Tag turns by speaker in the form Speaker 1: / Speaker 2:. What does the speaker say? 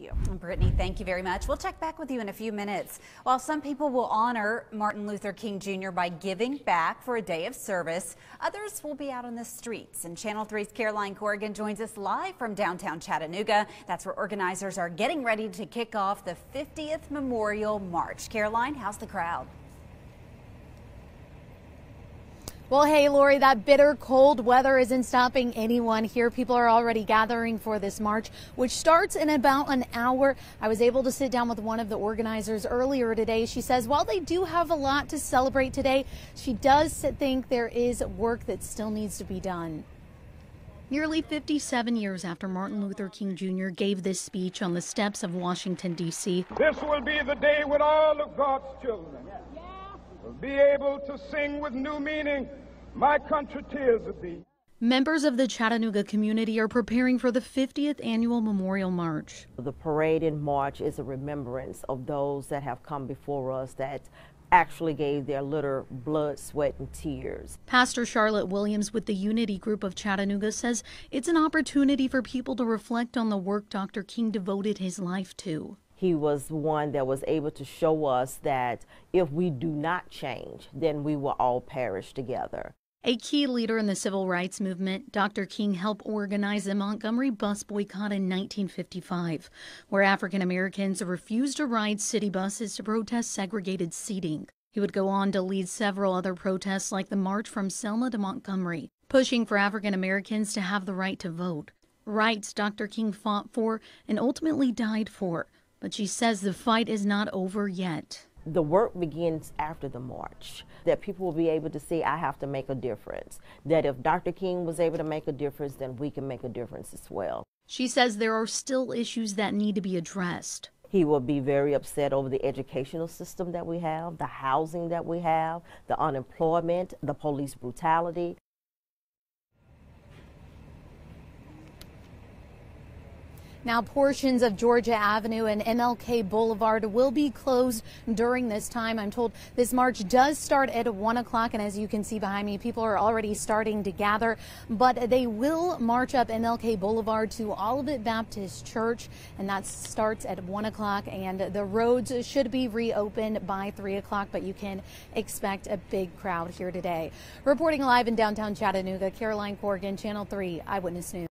Speaker 1: you. Brittany, thank you very much. We'll check back with you in a few minutes. While some people will honor Martin Luther King Jr. by giving back for a day of service, others will be out on the streets. And Channel 3's Caroline Corrigan joins us live from downtown Chattanooga. That's where organizers are getting ready to kick off the 50th Memorial March. Caroline, how's the crowd?
Speaker 2: Well, hey, Lori, that bitter cold weather isn't stopping anyone here. People are already gathering for this march, which starts in about an hour. I was able to sit down with one of the organizers earlier today. She says while they do have a lot to celebrate today, she does think there is work that still needs to be done. Nearly 57 years after Martin Luther King Jr. gave this speech on the steps of Washington, D.C.
Speaker 3: This will be the day when all of God's children will be able to sing with new meaning, My country tears of thee.
Speaker 2: Members of the Chattanooga community are preparing for the 50th annual Memorial March.
Speaker 4: The parade and march is a remembrance of those that have come before us that actually gave their little blood, sweat, and tears.
Speaker 2: Pastor Charlotte Williams with the Unity Group of Chattanooga says it's an opportunity for people to reflect on the work Dr. King devoted his life to.
Speaker 4: He was one that was able to show us that if we do not change, then we will all perish together.
Speaker 2: A key leader in the civil rights movement, Dr. King helped organize the Montgomery bus boycott in 1955, where African Americans refused to ride city buses to protest segregated seating. He would go on to lead several other protests like the March from Selma to Montgomery, pushing for African Americans to have the right to vote. Rights Dr. King fought for and ultimately died for. But she says the fight is not over yet.
Speaker 4: The work begins after the march, that people will be able to see I have to make a difference. That if Dr. King was able to make a difference, then we can make a difference as well.
Speaker 2: She says there are still issues that need to be addressed.
Speaker 4: He will be very upset over the educational system that we have, the housing that we have, the unemployment, the police brutality.
Speaker 2: Now, portions of Georgia Avenue and MLK Boulevard will be closed during this time. I'm told this march does start at 1 o'clock, and as you can see behind me, people are already starting to gather, but they will march up MLK Boulevard to Olivet Baptist Church, and that starts at 1 o'clock, and the roads should be reopened by 3 o'clock, but you can expect a big crowd here today. Reporting live in downtown Chattanooga, Caroline Corrigan, Channel 3 Eyewitness News.